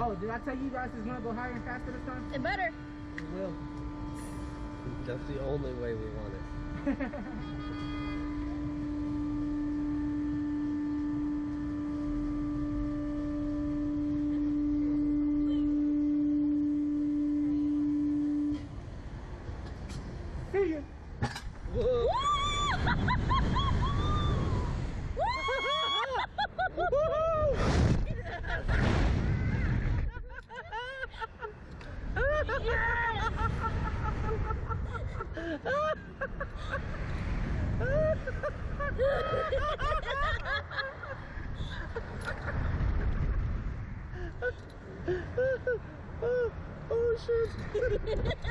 Oh, did I tell you guys it's gonna go higher and faster this time? It better. It will. That's the only way we want it. oh, oh shit.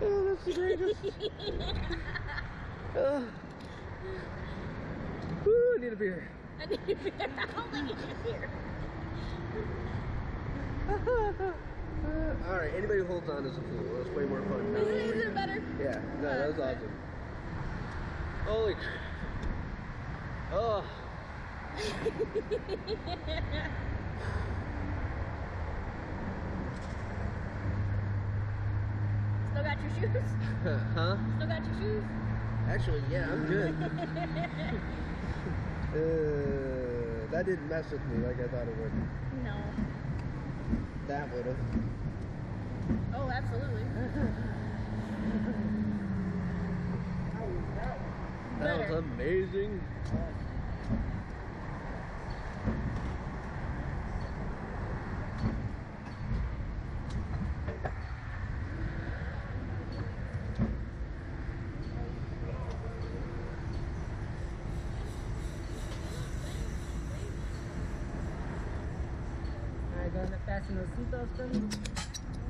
Oh, that's the greatest. oh. Ooh, I need a beer. I need a beer. I don't think you should beer. All right, anybody who holds on is a fool. That's way more fun. Is it, is it better? Yeah, no, that was awesome. Holy crap. Oh, Still got your shoes? huh? Still got your shoes? Actually, yeah, I'm good. uh, that didn't mess with me like I thought it would. No. That would have. Oh, absolutely. That was amazing. guys are gonna fasten those seatbelts for me.